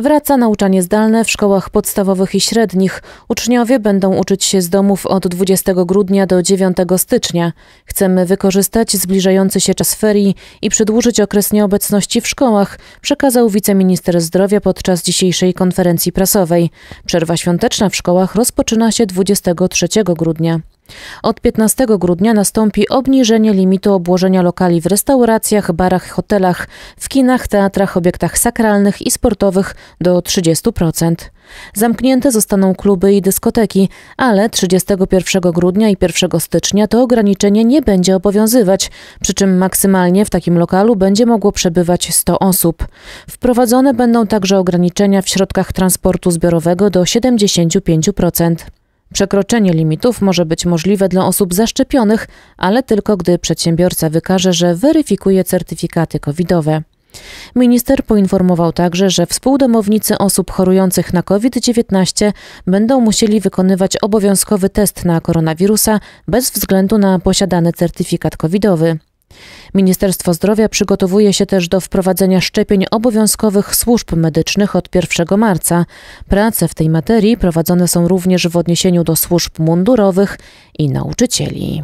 Wraca nauczanie zdalne w szkołach podstawowych i średnich. Uczniowie będą uczyć się z domów od 20 grudnia do 9 stycznia. Chcemy wykorzystać zbliżający się czas ferii i przedłużyć okres nieobecności w szkołach, przekazał wiceminister zdrowia podczas dzisiejszej konferencji prasowej. Przerwa świąteczna w szkołach rozpoczyna się 23 grudnia. Od 15 grudnia nastąpi obniżenie limitu obłożenia lokali w restauracjach, barach, hotelach, w kinach, teatrach, obiektach sakralnych i sportowych do 30%. Zamknięte zostaną kluby i dyskoteki, ale 31 grudnia i 1 stycznia to ograniczenie nie będzie obowiązywać, przy czym maksymalnie w takim lokalu będzie mogło przebywać 100 osób. Wprowadzone będą także ograniczenia w środkach transportu zbiorowego do 75%. Przekroczenie limitów może być możliwe dla osób zaszczepionych, ale tylko gdy przedsiębiorca wykaże, że weryfikuje certyfikaty covidowe. Minister poinformował także, że współdomownicy osób chorujących na COVID-19 będą musieli wykonywać obowiązkowy test na koronawirusa bez względu na posiadany certyfikat covidowy. Ministerstwo Zdrowia przygotowuje się też do wprowadzenia szczepień obowiązkowych służb medycznych od 1 marca. Prace w tej materii prowadzone są również w odniesieniu do służb mundurowych i nauczycieli.